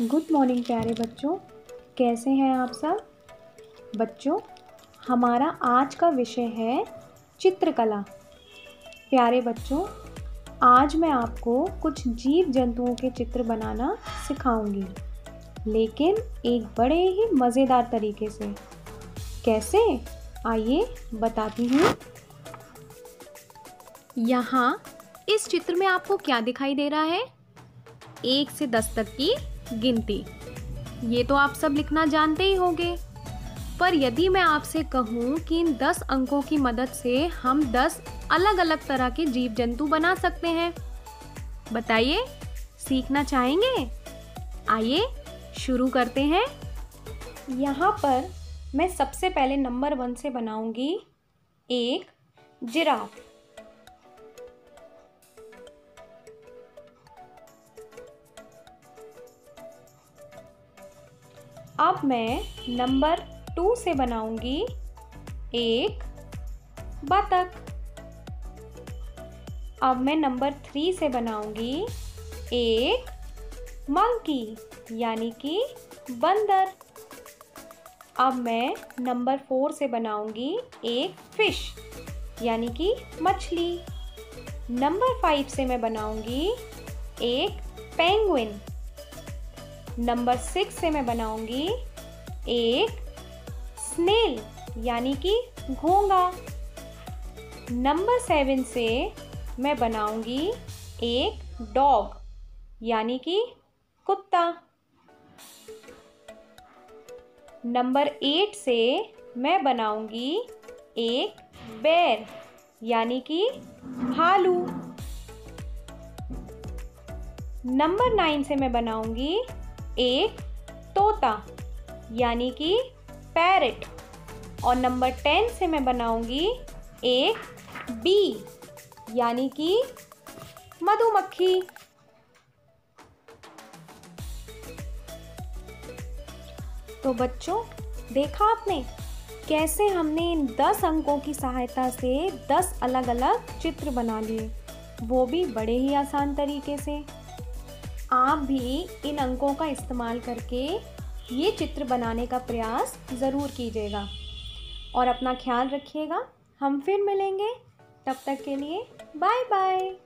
Good morning प्यारे बच्चों। कैसे हैं आप सब? बच्चों, हमारा आज का विषय है चित्रकला। प्यारे बच्चों, आज मैं आपको कुछ जीव जंतुओं के चित्र बनाना सिखाऊँगी। लेकिन एक बड़े ही मज़ेदार तरीके से। कैसे? आइए बताती हूँ। यहाँ इस चित्र में आपको क्या दिखाई दे रहा है? एक से दस तक की गिनती। ये तो आप सब लिखना जानते ही होंगे। पर यदि मैं आपसे कहूँ कि इन दस अंकों की मदद से हम दस अलग अलग तरह के जीव जंतु बना सकते हैं। बताइए, सीखना चाहेंगे? आइए, शुरू करते हैं। यहाँ पर मैं सबसे पहले नंबर वन से बनाऊँगी। एक, जिराफ। अब मैं नंबर टू से बनाऊँगी एक बतख। अब मैं नंबर थ्री से बनाऊँगी एक मंकी, यानी कि बंदर। अब मैं नंबर फोर से बनाऊँगी एक फ़िश, यानी कि मछली। नंबर फाइव से मैं बनाऊँगी एक पेंगुइन। नंबर सिक्स से मैं बनाऊँगी एक स्नेल, यानी कि घोंगा। नंबर सेवन से मैं बनाऊँगी एक डॉग, यानी कि कुत्ता। नंबर एट से मैं बनाऊँगी एक बैर, यानी कि भालू। नंबर नाइन से मैं बनाऊँगी एक तोता, यानी कि पैरट। और नंबर टेन से मैं बनाऊँगी एक बी, यानी कि मधुमक्खी। तो बच्चों, देखा आपने कैसे हमने इन दस अंकों की सहायता से दस अलग अलग चित्र बना लिए? वो भी बड़े ही आसान तरीके से। आप भी इन अंकों का इस्तेमाल करके ये चित्र बनाने का प्रयास ज़रूर कीजिएगा। और अपना ख्याल रखिएगा। हम फिर मिलेंगे। तब तक के लिए बाय बाय